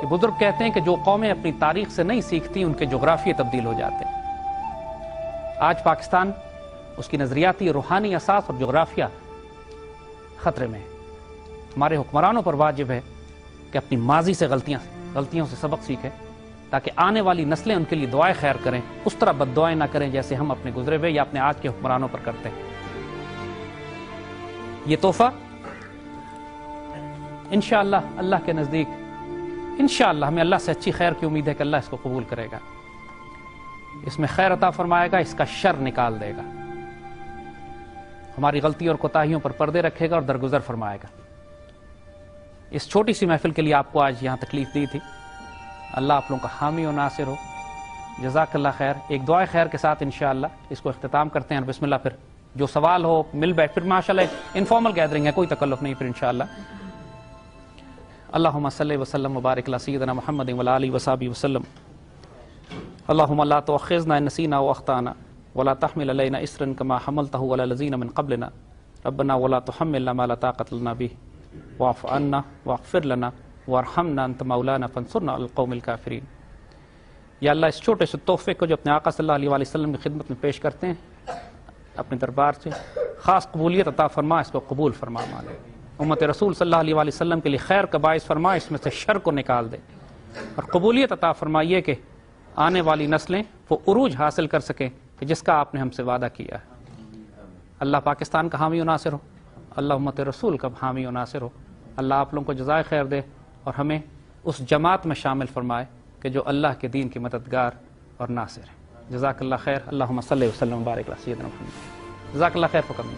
کہ بزرگ کہتے ہیں کہ جو قومیں اپنی تاریخ سے نہیں سیکھتی، ان کے جغرافیے تبدیل ہو جاتے ہیں۔ آج پاکستان اس کی نظریاتی، روحانی اساس اور جغرافیہ خطرے میں ہے۔ ہمارے حکمرانوں پر واجب ہے کہ اپنی ماضی سے غلطیاں، غلطیوں سے سبق سیکھیں، تاکہ آنے والی نسلیں ان کے لیے دعائیں خیر کریں۔ اس طرح بد دعائیں نہ کریں جیسے ہم اپنے گزرے ہوئے یا اپنے آج کے حکمرانوں پر کرتے ہیں۔ یہ تحفہ؟ انشاءاللہ اللہ کے نزدیک انشاءاللہ ہمیں اللہ سے اچھی خیر کی امید ہے کہ اللہ اس کو قبول کرے گا۔ اس میں خیر عطا فرمائے گا، اس کا شر نکال دے گا۔ ہماری غلطی اور کوتاہیوں پر پردے رکھے گا اور درگزر فرمائے گا۔ اس چھوٹی سی محفل کے لیے آپ کو آج یہاں تکلیف دی تھی۔ اللہ آپ لوگوں کا حامی و ناصر ہو۔ جزاک اللہ خیر۔ ایک دعائے خیر کے ساتھ انشاءاللہ اس کو اختتام کرتے ہیں اور بسم اللہ پھر جو سوال ہو، مل بیٹھ۔ پھر ماشاءاللہ، انفارمل گیدرنگ ہے، کوئی تکلف نہیں، پھر انشاءاللہ۔ اللہم صلی وسلم مبارک اللہ سیدنا محمد ولا علی وصحبہ وسلم. اللہم لا تؤخذنا ان نسینا واخطانا ولا تحمل علینا اسرا کما حملته ولا لذین من قبلنا. ربنا ولا تحملنا ما لا طاقت لنا به. واعف عنا واغفر لنا وارحمنا انت مولانا فانصرنا على القوم الكافرین. یا اللہ، اس چھوٹے سے تحفے کو جو اپنے آقا صلی اللہ علیہ وسلم کی خدمت میں پیش کرتے ہیں، اپنے دربار سے، خاص قبولیت عطا فرما، اس کو قبول فرما مالے امت رسول صلی اللہ علیہ وآلہ وسلم کے لیے خیر کا باعث فرما اس میں سے شر کو نکال دے۔ اور قبولیت عطا فرمائیے کہ آنے والی نسلیں وہ عروج حاصل کر سکیں کہ جس کا آپ نے ہم سے وعدہ کیا ہے۔ اللہ پاکستان کا حامی و ناصر ہو۔ اللہ امت رسول کا حامی و ناصر ہو۔ اللہ آپ لوگوں کو جزائے خیر دے اور ہمیں اس جماعت میں شامل فرمائے کہ جو اللہ کے دین کی مددگار اور ناصر ہے۔ جزاک اللہ خیر۔ اللہ صلی وسلم۔ بارک اللہ محمد۔ جزاک اللہ خیر۔ فکم